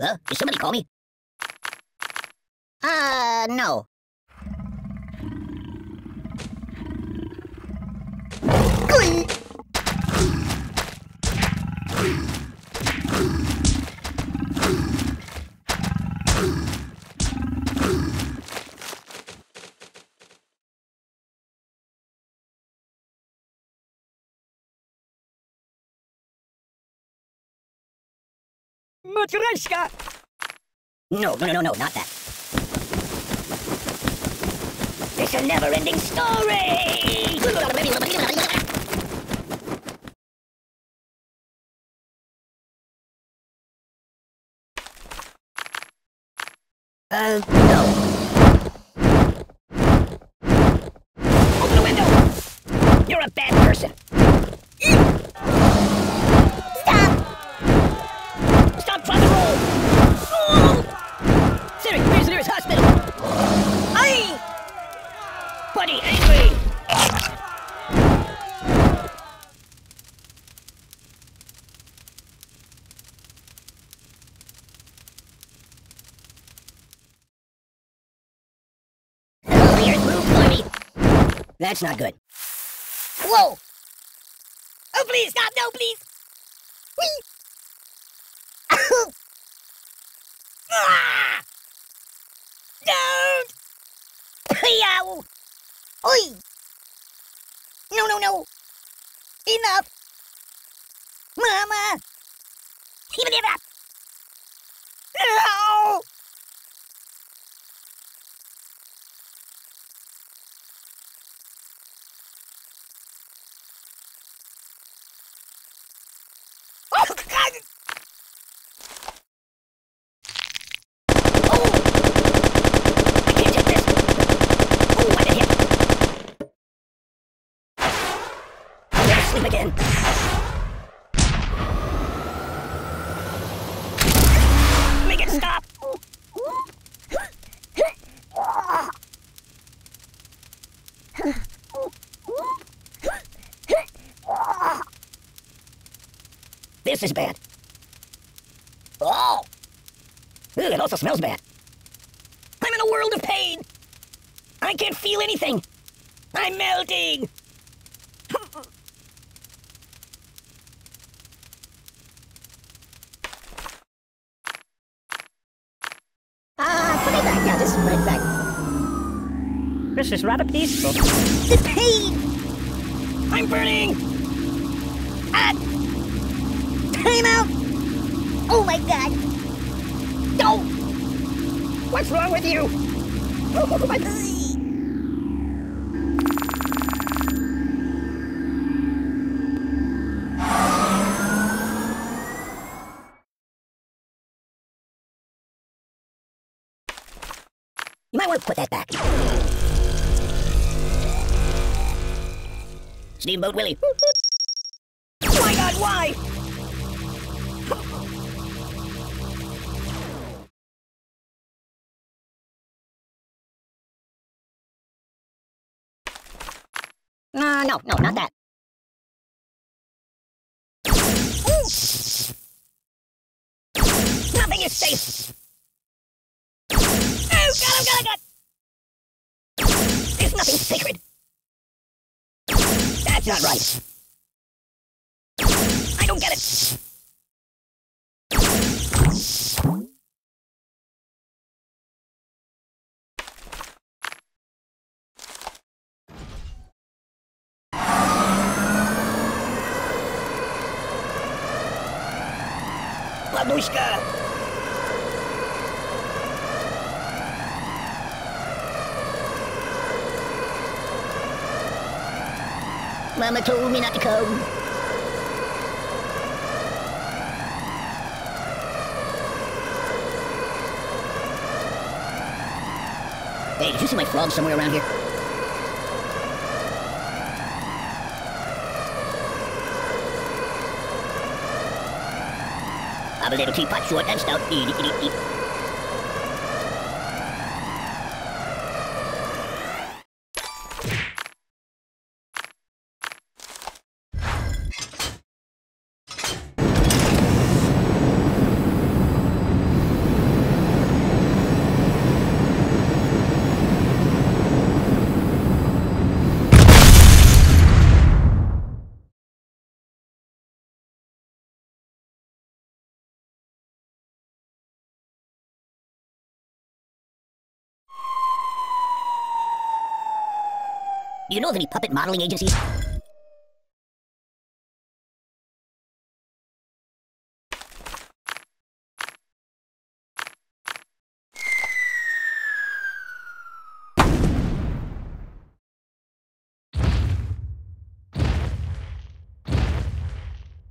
Huh? Did somebody call me? Uh, no. Matryoshka! No, no, no, no, not that. It's a never-ending story! Uh, no. Open the window! You're a bad person! That's not good. Whoa! Oh, please, stop! No, please! Whee! Ah! Don't! Yow! Oi! No, no, no! Enough! Mama! Even it up! No! Oh, God! Oh! I can't take this! Oh, what a hit! I'm gonna sleep again. Make it stop! This is bad. Oh! Ooh, it also smells bad. I'm in a world of pain! I can't feel anything! I'm melting! Ah, put it back. Yeah, just put it back. This is rather peaceful. The pain! I'm burning! Ah! Time out! Oh my god! No! What's wrong with you? Oh, my... You might want to put that back. Steamboat Willie. My God, why? Uh, no, no, not that. That's not right. I don't get it! Babushka! Mama told me not to come. Hey, did you see my frog somewhere around here? I'm a little teapot, short and stout. Eat, eat, eat, eat. You know of any puppet modeling agencies?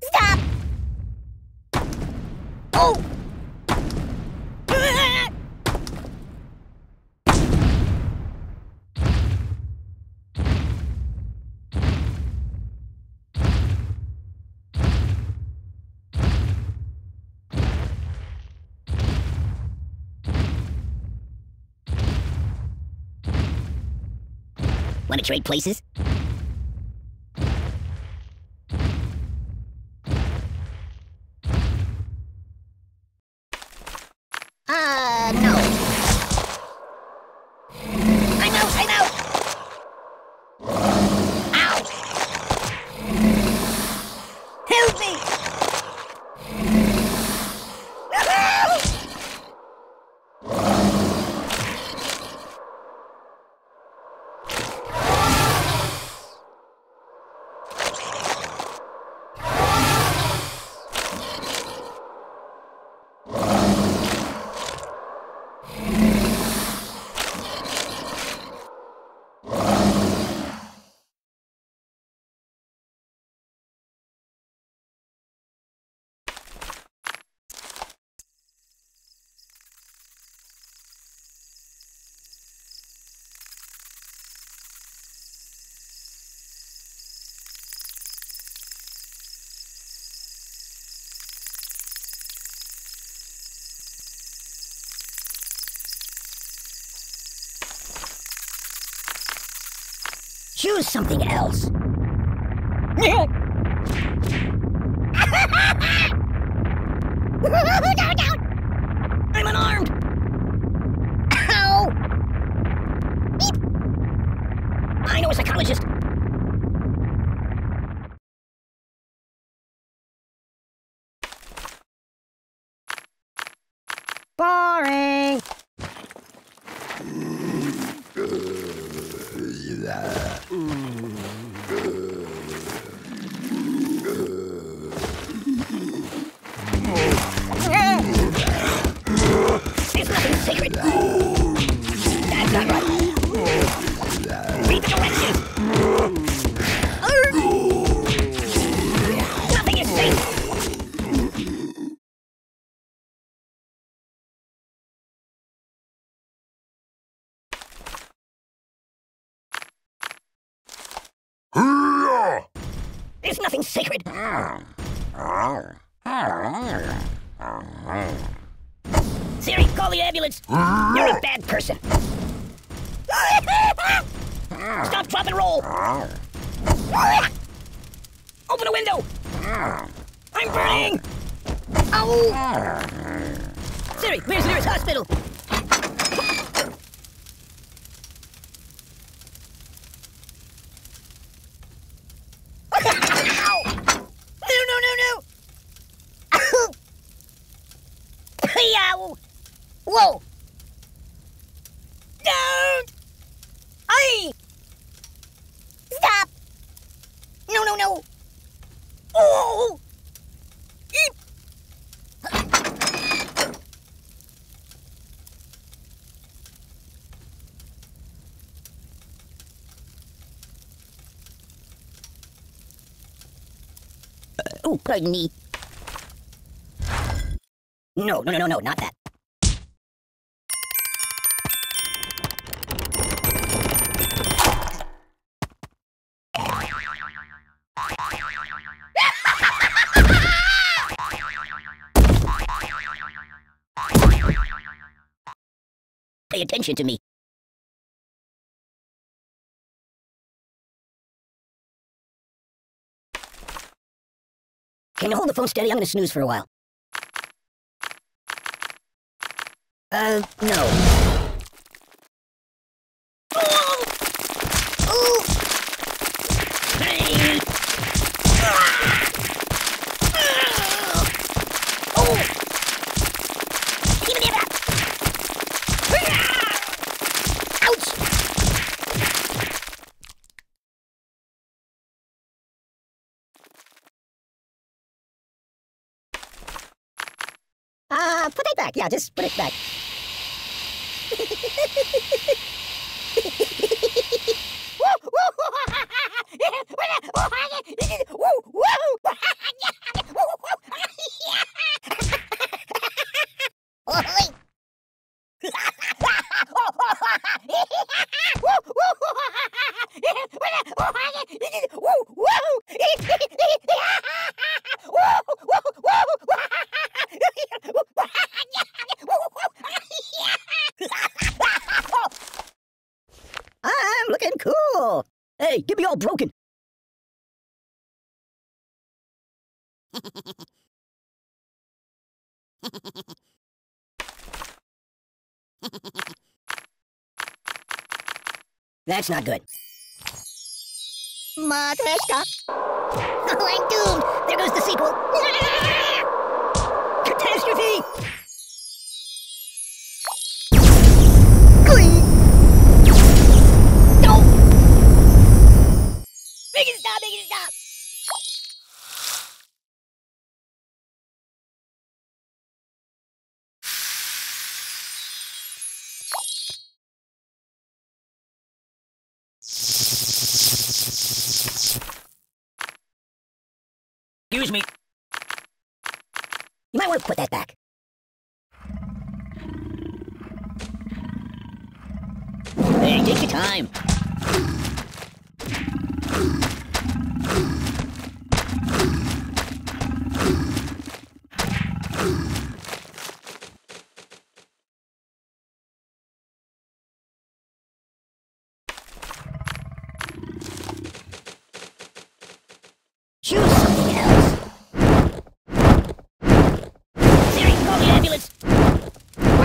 Stop! Oh! Want to trade places? Uh, no. I'm out! I'm out! Ow! Help me! Choose something else. nothing sacred. Siri, call the ambulance. You're a bad person. Stop, drop, and roll. Open a window. I'm burning. Ow. Siri, where's the nearest hospital? Ow. No, no, no, no. Yow. Whoa. Don't. Aye. Stop. No, no, no. Oh. Eep. Uh, oh, pardon me. No, no, no, no, not that. Pay attention to me. Can you hold the phone steady? I'm gonna snooze for a while. Uh, no. Hey. Oh. Give me that. Ouch. Uh, put it back. Yeah, just put it back. I'm looking cool. Hey, get me all broken. That's not good. Matryoshka. Oh, I'm doomed. There goes the sequel. Catastrophe! Excuse me. You might want to put that back. Hey, take your time. Choose something else. Siri, call the ambulance.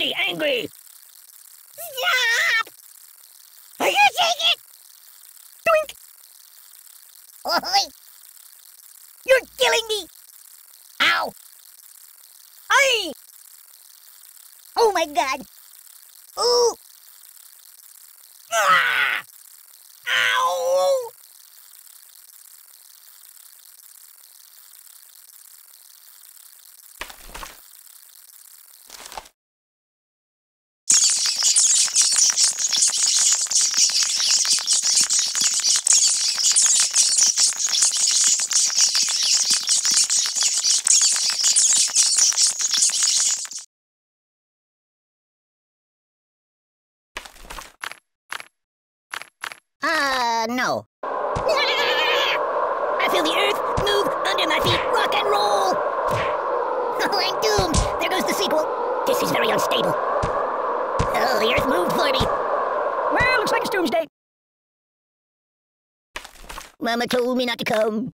Angry! Stop! Are you taking it? Doink! Oi! You're killing me! Ow! Ay! Oh, my God! Ooh! Ah! Ow! Uh, no. I feel the earth move under my feet. Rock and roll. Oh, I'm doomed. There goes the sequel. This is very unstable. Oh, the earth moved for me. Well, looks like it's doomsday. Mama told me not to come.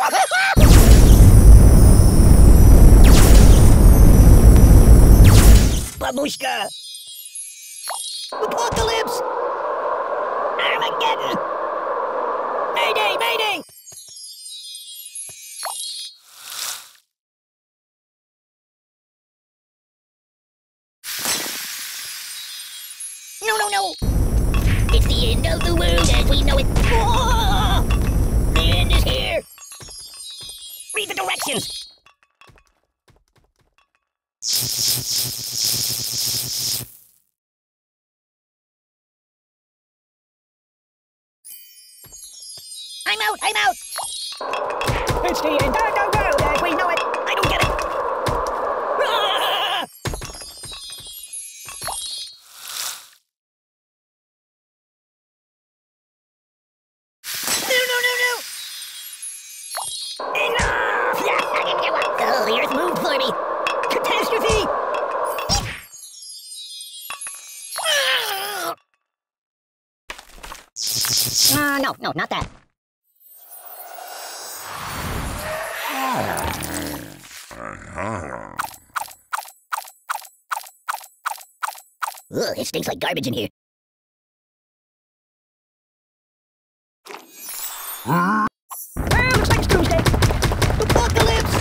Babushka! Apocalypse! Armageddon! Mayday! Mayday! I'm out! I'm out! It's the end the world as we know it! I don't get it! Ah! No, no, no, no! Enough! Yeah, I can! Oh, the earth moved for me! Catastrophe! Ah! Uh, no, no, not that. Stinks like garbage in here. Looks like it's doomsday. Apocalypse!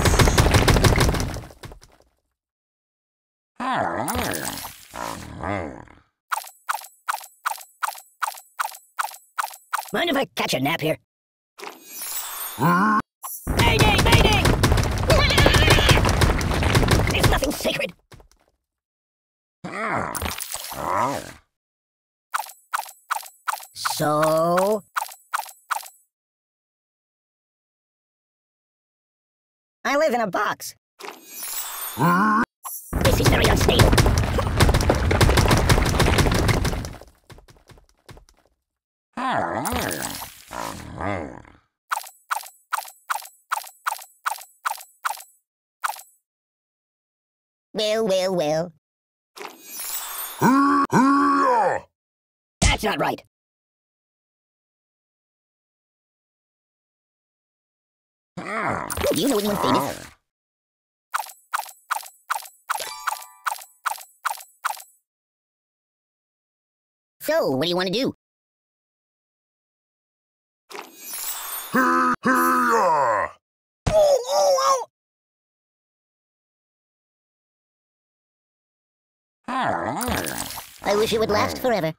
Mind if I catch a nap here? So... I live in a box. This is very unstable. Well, well, well. That's not right. Do you know anyone famous? So, what do you want to do? I wish it would last forever.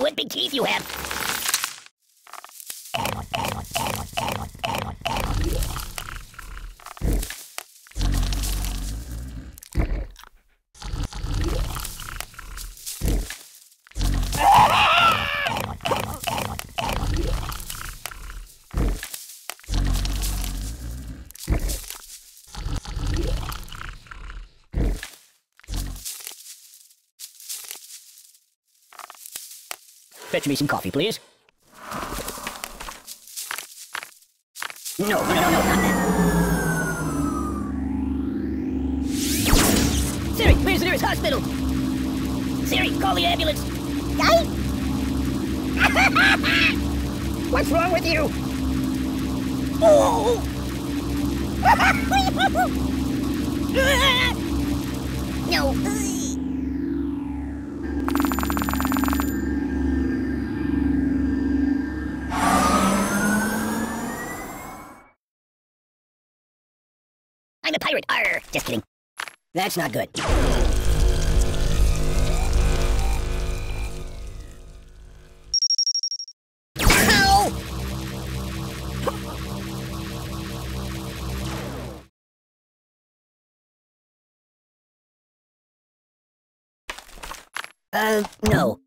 My, what big teeth you have! Fetch me some coffee, please. No, no, no, no, not that. Siri, where's the nearest hospital? Siri, call the ambulance. Guy? What's wrong with you? Oh! no. That's not good. Uh, no.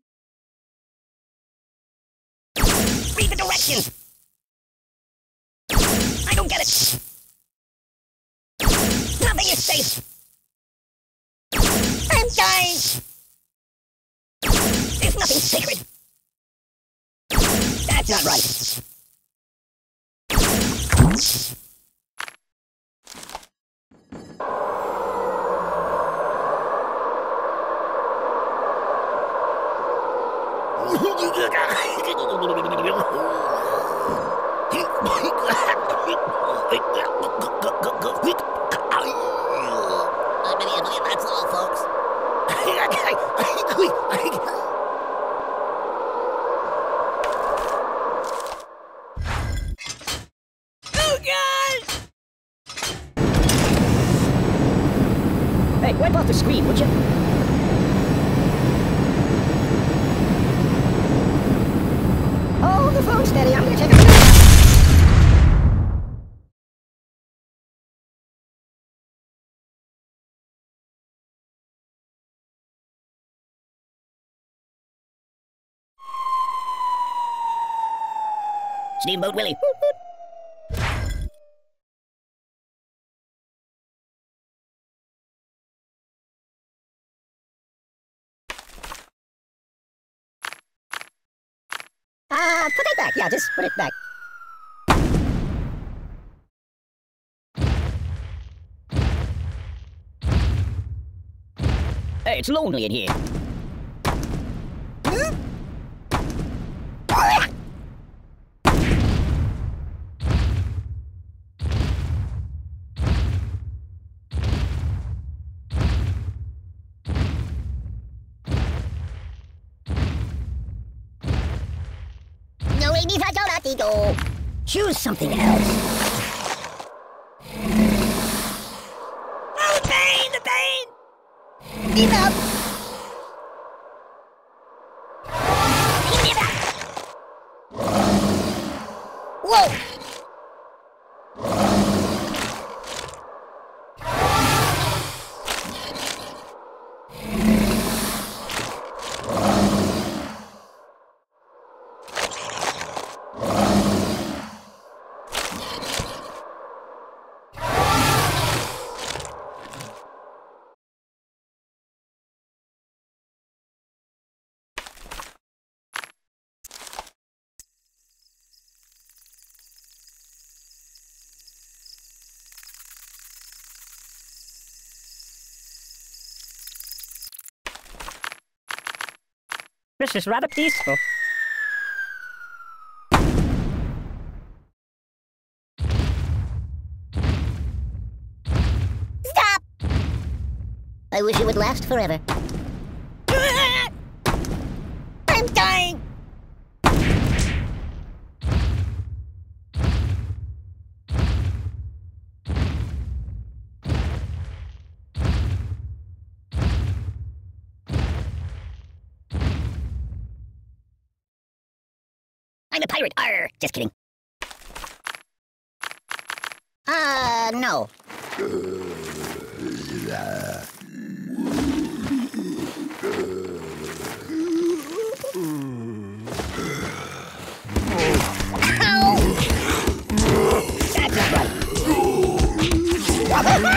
There's sacred! That's not right! That's all, folks. Oh, God! Hey, wipe off the screen, would you? Hold the phone steady. I'm gonna take a... Steamboat Willie. Ah, put it back. Yeah, just put it back. Hey, it's lonely in here. Choose something else. Oh, the pain, the pain! Give up. Give up! Whoa! This is rather peaceful. Stop! I wish it would last forever. I'm dying! I'm a pirate. Arr! Just kidding. Uh, no.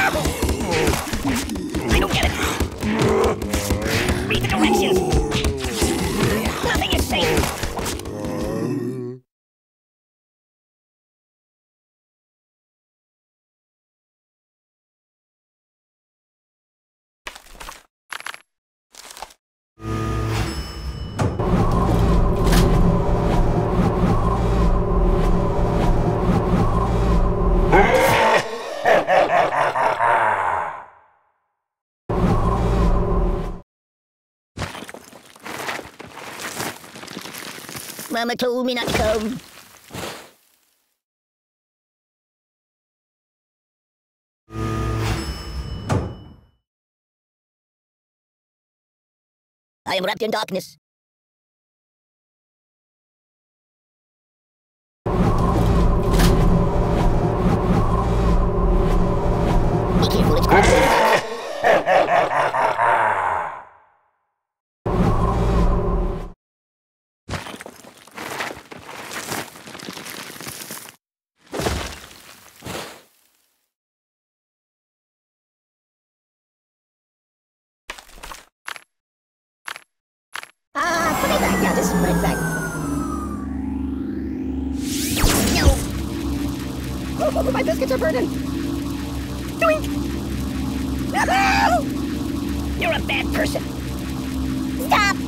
Mama told me not to come. I am wrapped in darkness. Are burning. Doink. No! You're a bad person. Stop.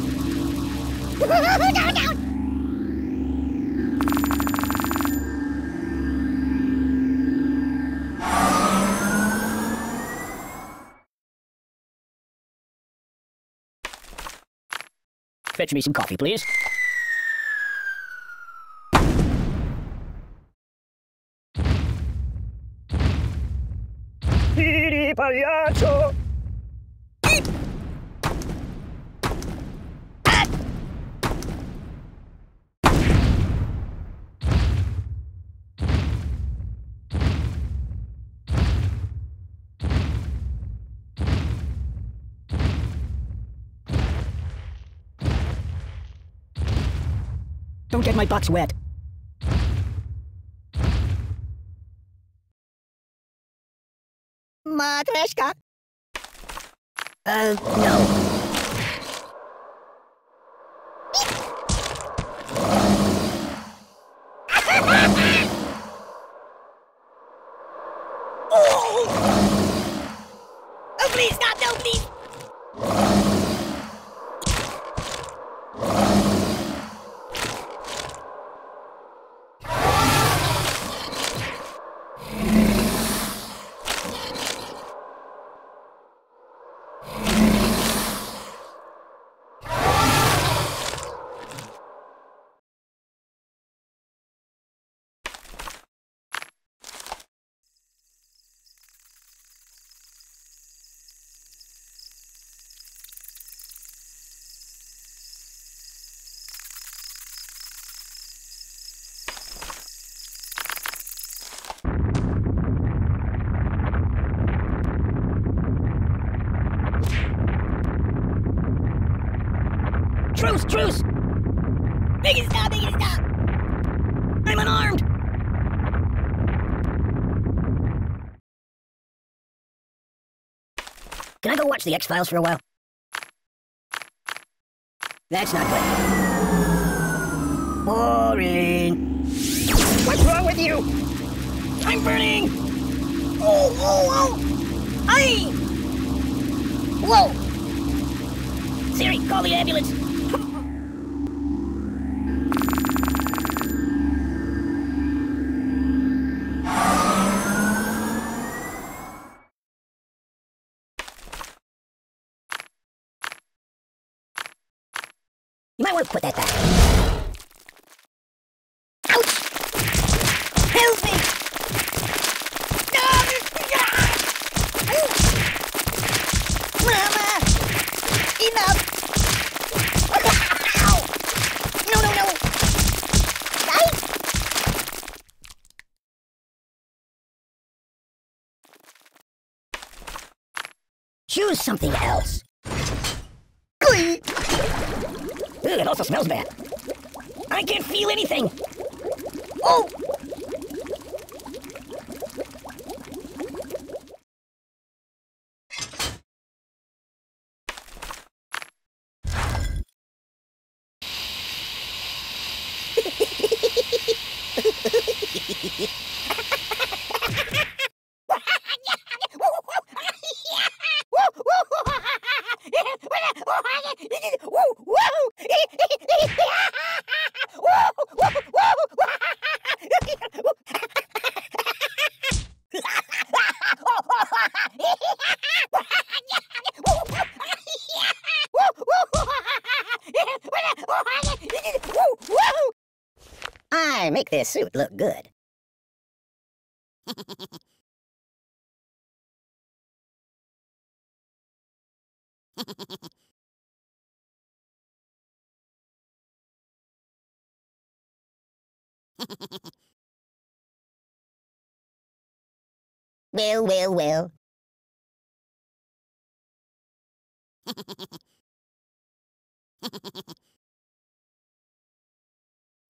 Fetch me some coffee, please. Pagliaccio! Don't get my box wet. Uh, no. Oh, please, stop! No, please! Truce! Make it stop, make it stop! I'm unarmed! Can I go watch the X-Files for a while? That's not good. Boring. What's wrong with you? I'm burning! Oh, oh, oh! Aye! Whoa! Siri, call the ambulance! Put that back. Ouch! Help me! Ah, ah! Mama! Enough! No, no, no! Choose something else. Ugh, it also smells bad. I can't feel anything. Oh! Suit look good. well, well, well.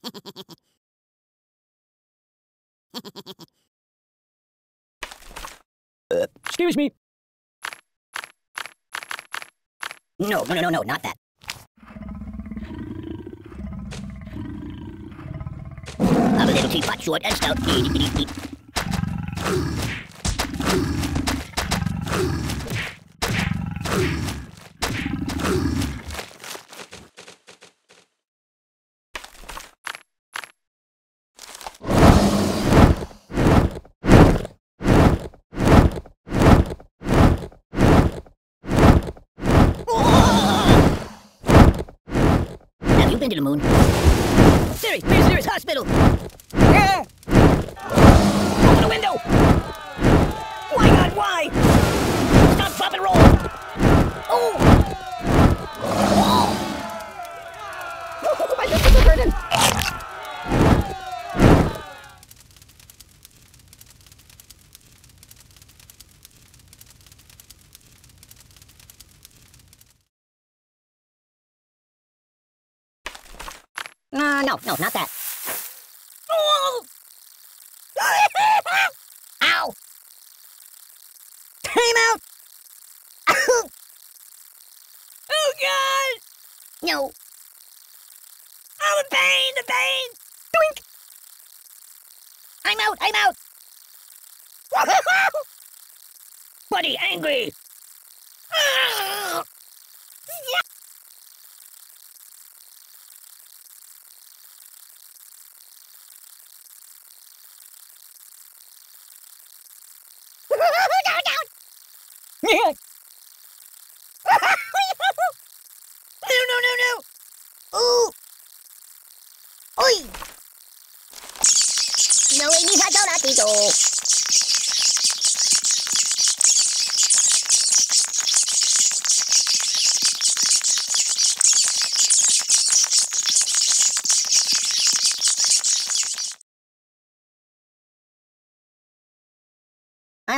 Excuse me. No, no, no, no, no, not that. I'm a little teapot, short and stout. Itty, bitty, bitty. Have you been to the moon? Siri, where's the nearest hospital? Yeah. Open the window! My God, why? No, no, no, not that. Oh! Ow! Time out! oh, God! No. Oh, the pain, the pain! Doink! I'm out, I'm out! Buddy, angry!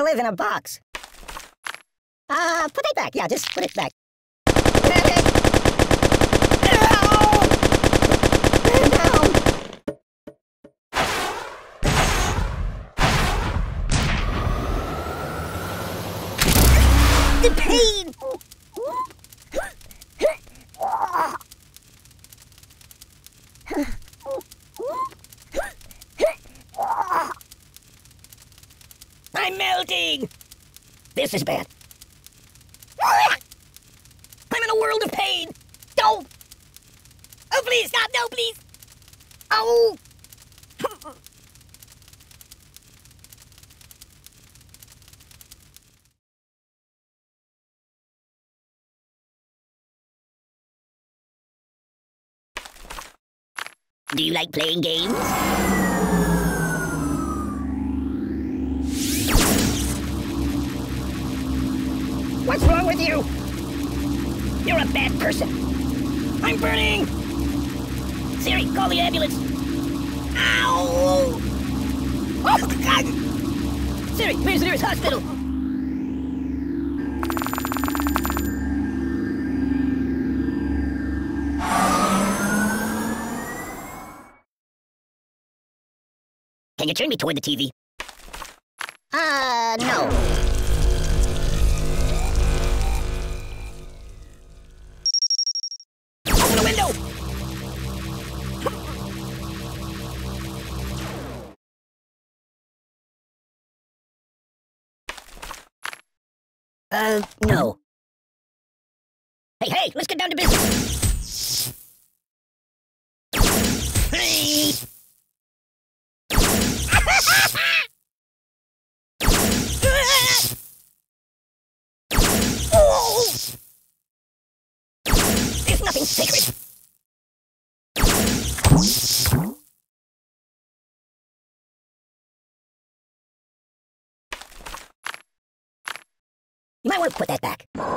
I live in a box. Uh, put it back. Yeah, just put it back. The pain! This is bad. I'm in a world of pain! No! Oh, please, stop! No, please! Oh! Do you like playing games? What's wrong with you? You're a bad person. I'm burning! Siri, call the ambulance. Ow! Oh, God! Siri, where's the nearest hospital? Can you turn me toward the TV? Uh, no. Uh, no. Hey, hey, let's get down to business. Hey! There's nothing sacred. Want put that back.